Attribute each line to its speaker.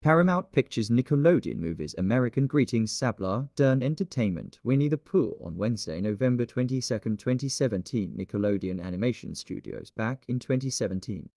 Speaker 1: Paramount Pictures Nickelodeon movies American Greetings Sabla, Dern Entertainment, Winnie the Pooh on Wednesday, November 22, 2017 Nickelodeon Animation Studios back in 2017.